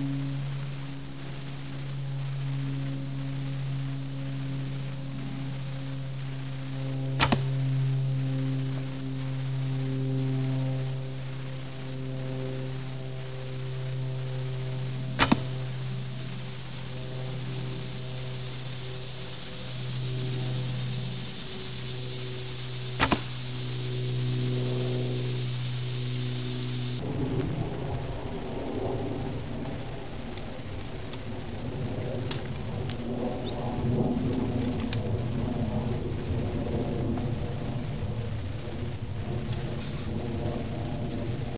you.